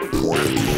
One.